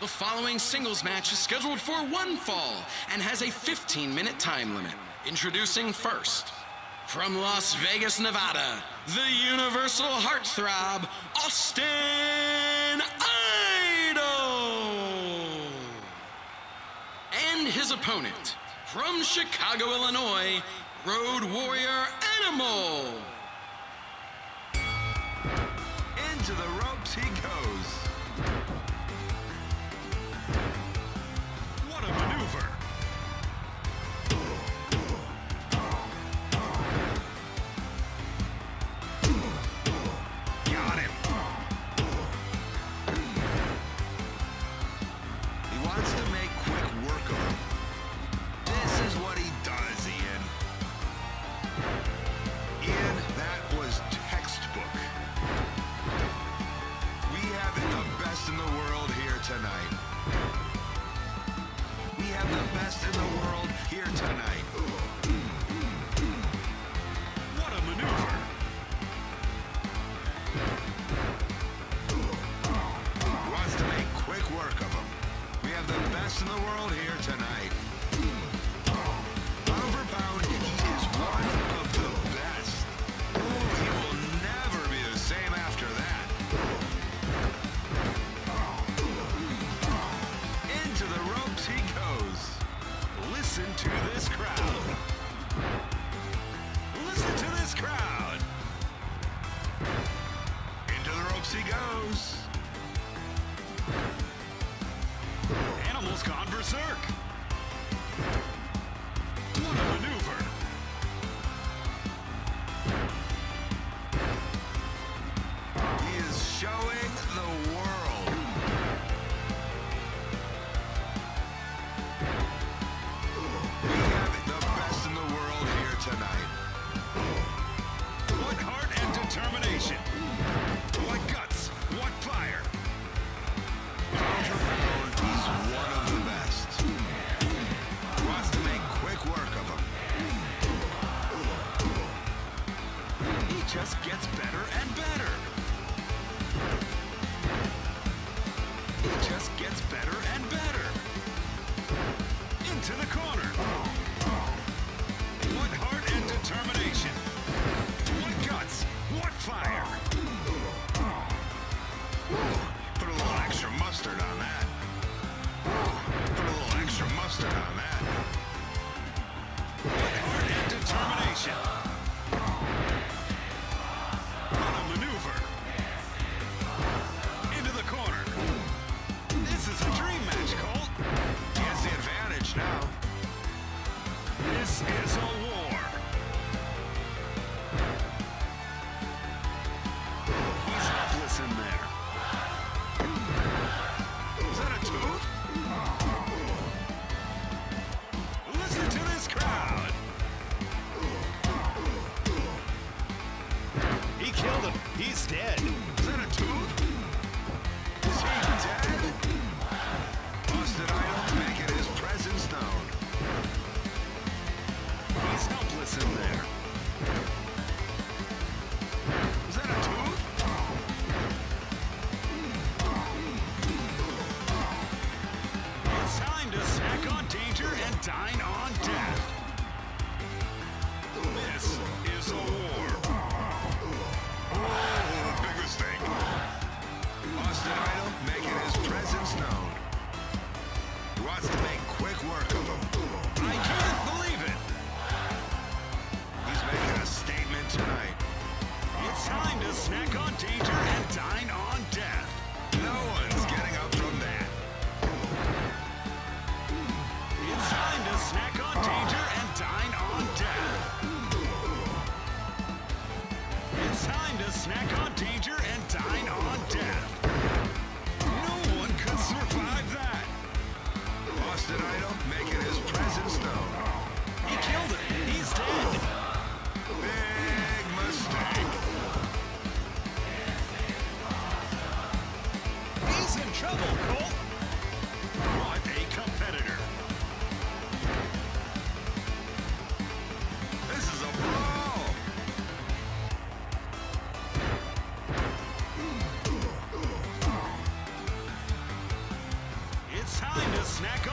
The following singles match is scheduled for one fall and has a 15-minute time limit. Introducing first, from Las Vegas, Nevada, the Universal Heartthrob, Austin Idol! And his opponent, from Chicago, Illinois, Road Warrior Animal, almost gone berserk. just gets better and better. It just gets better and better. Into the corner. What heart and determination. What guts. What fire. Put a little extra mustard on that. Put a little extra mustard on that. What heart and determination.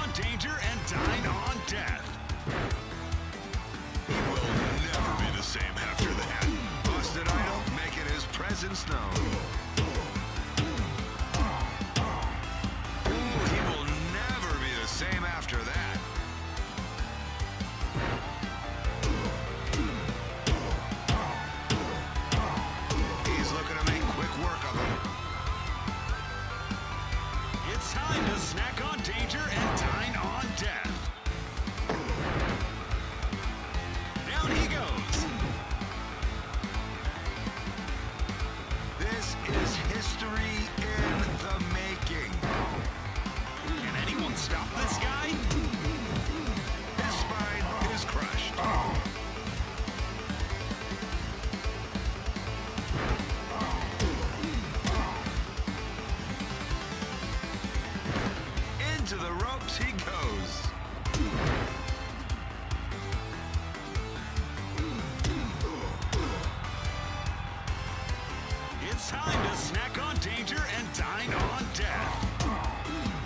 on danger and dine on death. He will never be the same after that. Busted Idol making his presence known. It's time to snack on danger and dine on death.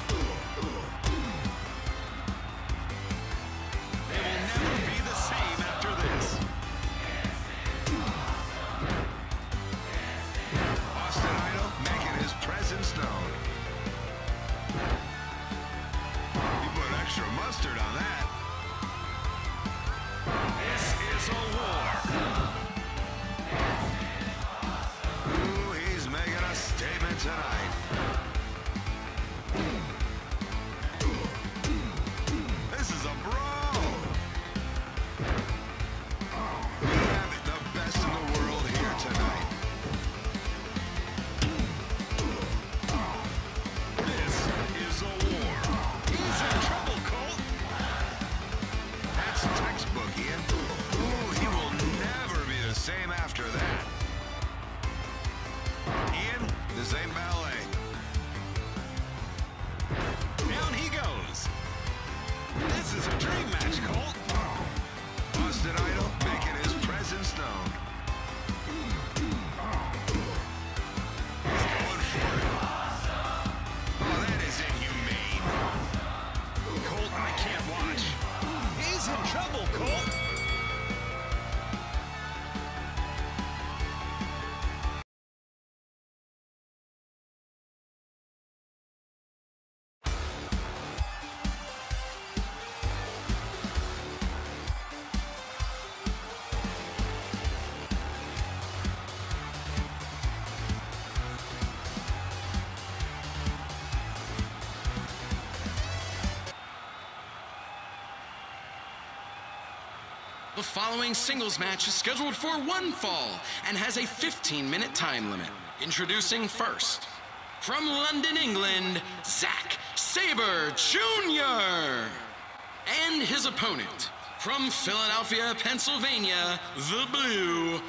The following singles match is scheduled for one fall and has a 15-minute time limit. Introducing first, from London, England, Zack Sabre Jr. And his opponent, from Philadelphia, Pennsylvania, The Blue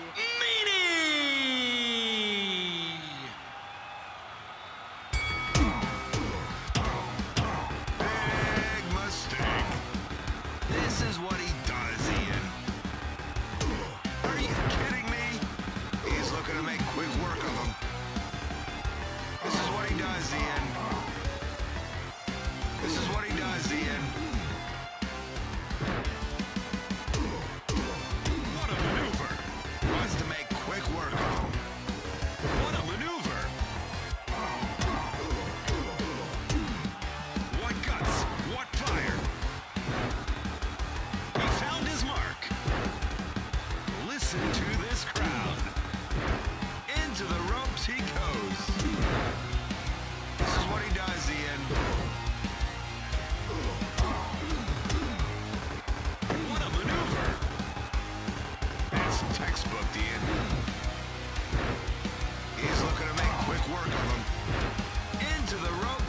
does, Ian. This is what he does, Ian. work of him. Into the rope.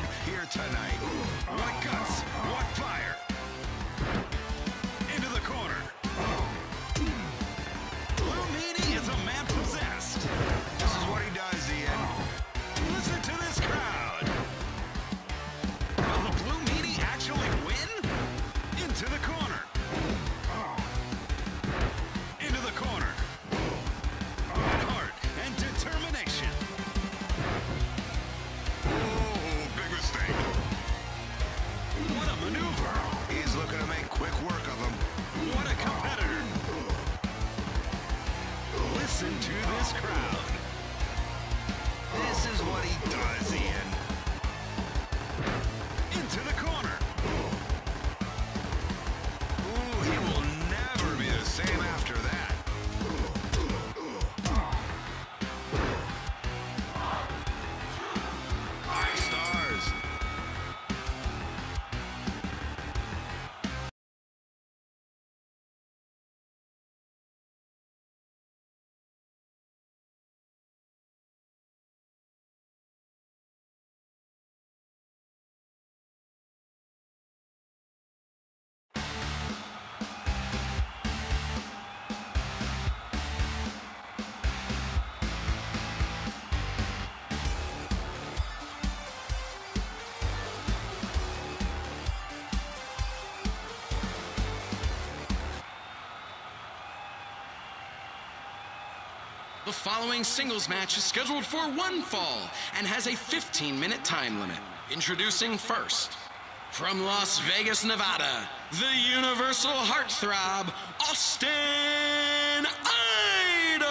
tonight. What guns The following singles match is scheduled for one fall and has a 15-minute time limit. Introducing first, from Las Vegas, Nevada, the universal heartthrob, Austin Idol!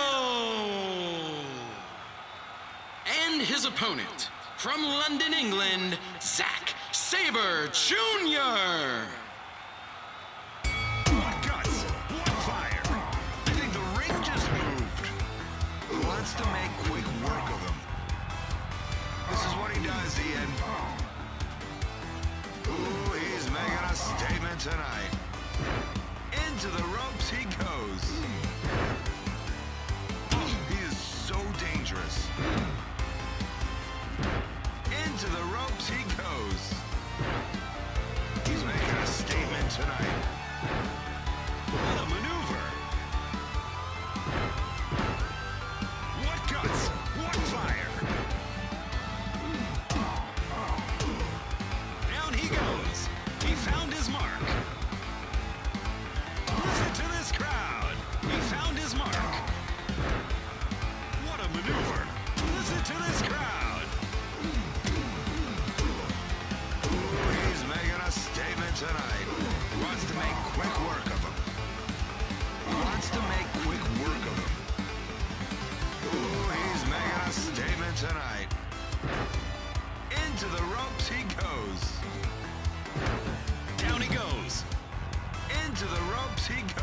And his opponent, from London, England, Zack Sabre Jr. Into the ropes he goes.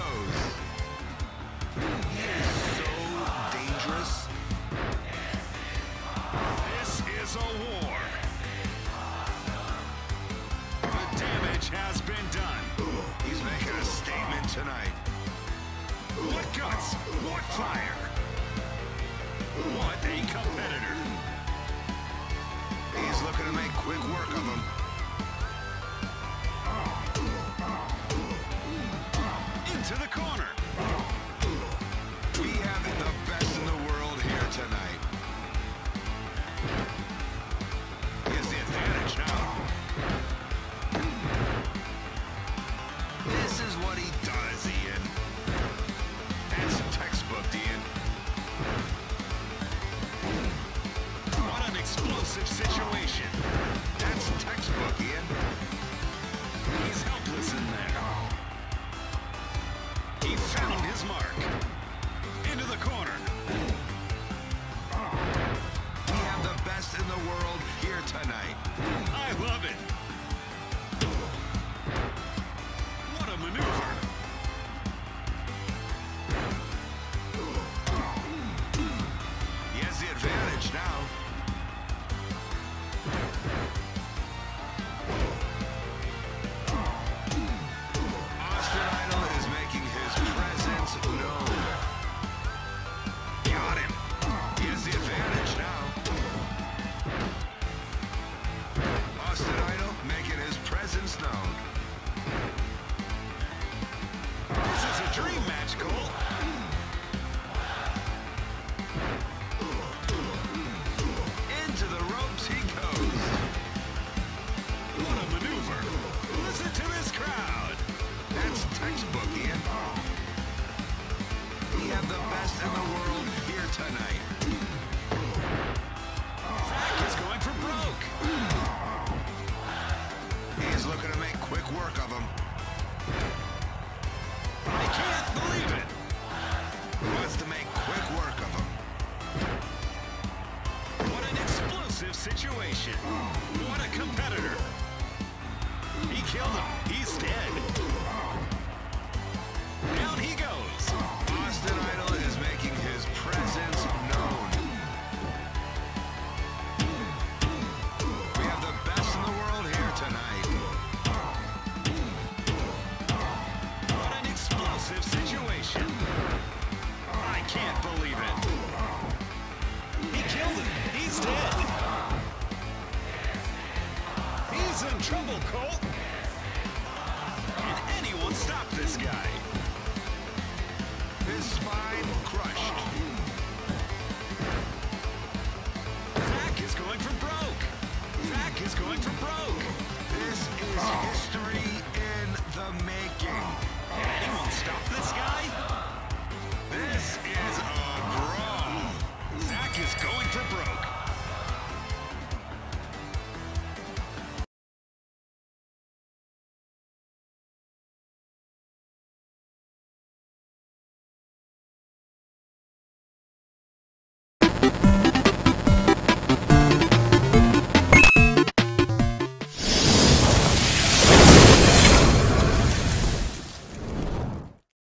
Tonight.